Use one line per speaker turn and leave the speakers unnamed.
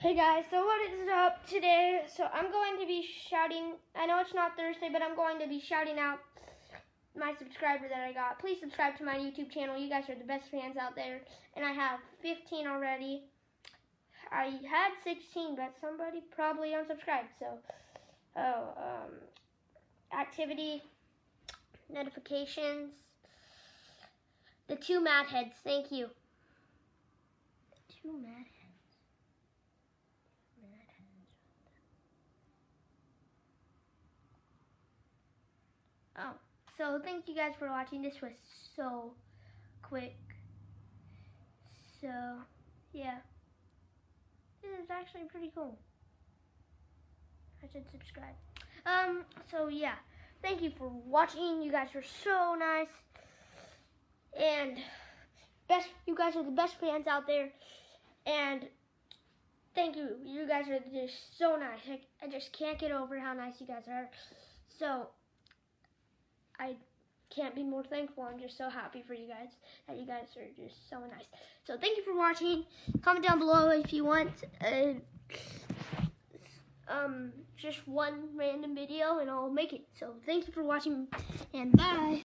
Hey guys, so what is up today? So I'm going to be shouting, I know it's not Thursday, but I'm going to be shouting out my subscriber that I got. Please subscribe to my YouTube channel. You guys are the best fans out there. And I have 15 already. I had 16, but somebody probably unsubscribed. So, oh, um, activity, notifications, the two mad heads. Thank you. Two mad heads. Oh, so thank you guys for watching. This was so quick. So, yeah. This is actually pretty cool. I should subscribe. Um, so yeah. Thank you for watching. You guys are so nice. And best you guys are the best fans out there. And thank you. You guys are just so nice. I, I just can't get over how nice you guys are. So I can't be more thankful. I'm just so happy for you guys that you guys are just so nice. So thank you for watching. Comment down below if you want uh, um just one random video and I'll make it. So thank you for watching and bye.